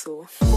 so.